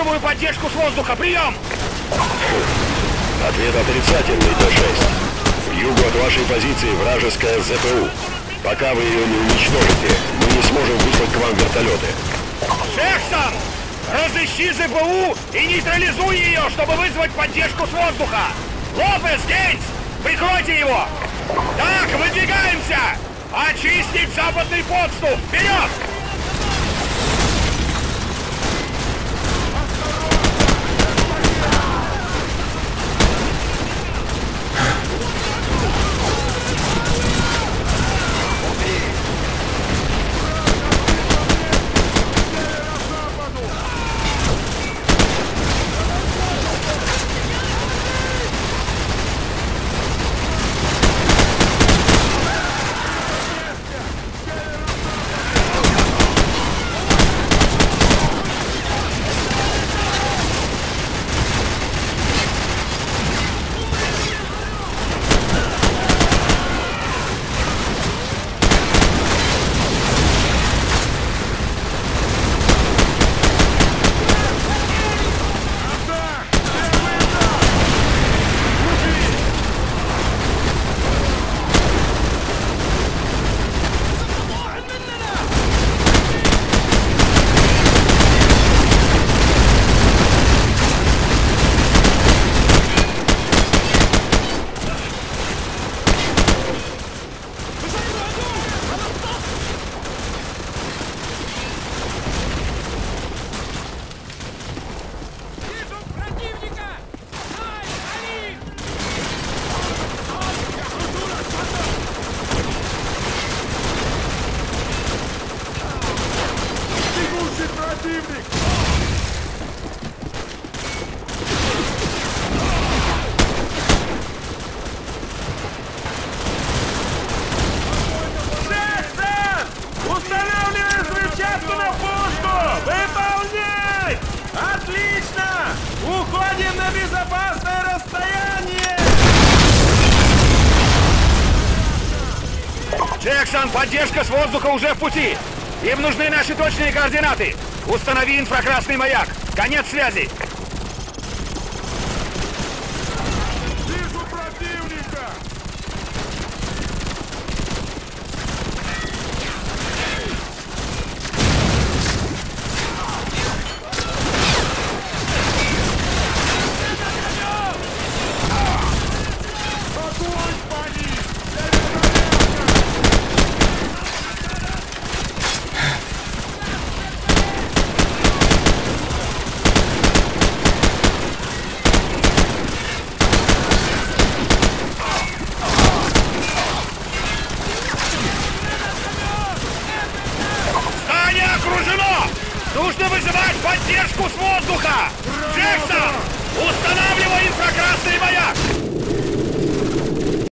Спрашиваю поддержку с воздуха. Прием! Ответ отрицательный, Д-6. К югу от вашей позиции вражеская ЗПУ. Пока вы ее не уничтожите, мы не сможем выслать к вам вертолеты. Джексон! Разыщи ЗПУ и нейтрализуй ее, чтобы вызвать поддержку с воздуха! Лопес, Гейтс! Прикройте его! Так, выдвигаемся! Очистить западный подступ! Вперед! Джексон, поддержка с воздуха уже в пути! Им нужны наши точные координаты! Установи инфракрасный маяк! Конец связи! Вижу противника! Нужно вызывать поддержку с воздуха!